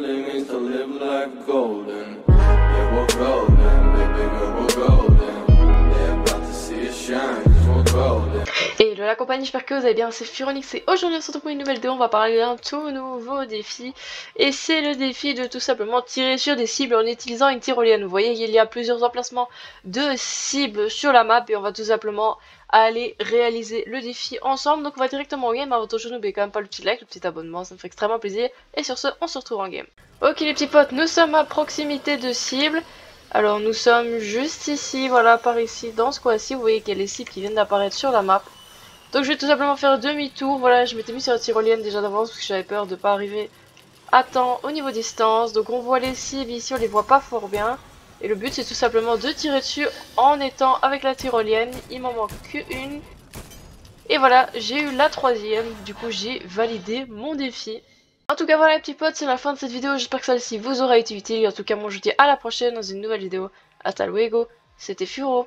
really means to live life golden. Yeah, we're golden, la compagnie, j'espère que vous allez bien, c'est Furonix et aujourd'hui on se retrouve pour une nouvelle vidéo, on va parler d'un tout nouveau défi et c'est le défi de tout simplement tirer sur des cibles en utilisant une tyrolienne. Vous voyez il y a plusieurs emplacements de cibles sur la map et on va tout simplement aller réaliser le défi ensemble. Donc on va directement en game, avant tout je n'oublie quand même pas le petit like, le petit abonnement, ça me fait extrêmement plaisir et sur ce on se retrouve en game. Ok les petits potes, nous sommes à proximité de cibles. Alors nous sommes juste ici, voilà par ici, dans ce coin-ci, vous voyez qu'il y a les cibles qui viennent d'apparaître sur la map. Donc je vais tout simplement faire demi-tour. Voilà, je m'étais mis sur la tyrolienne déjà d'avance parce que j'avais peur de pas arriver à temps au niveau distance. Donc on voit les cibles ici, on les voit pas fort bien. Et le but c'est tout simplement de tirer dessus en étant avec la tyrolienne. Il m'en manque qu'une. Et voilà, j'ai eu la troisième. Du coup j'ai validé mon défi. En tout cas voilà les petits potes, c'est la fin de cette vidéo. J'espère que celle-ci vous aura été utile. En tout cas moi je vous dis à la prochaine dans une nouvelle vidéo. Hasta luego, c'était Furo.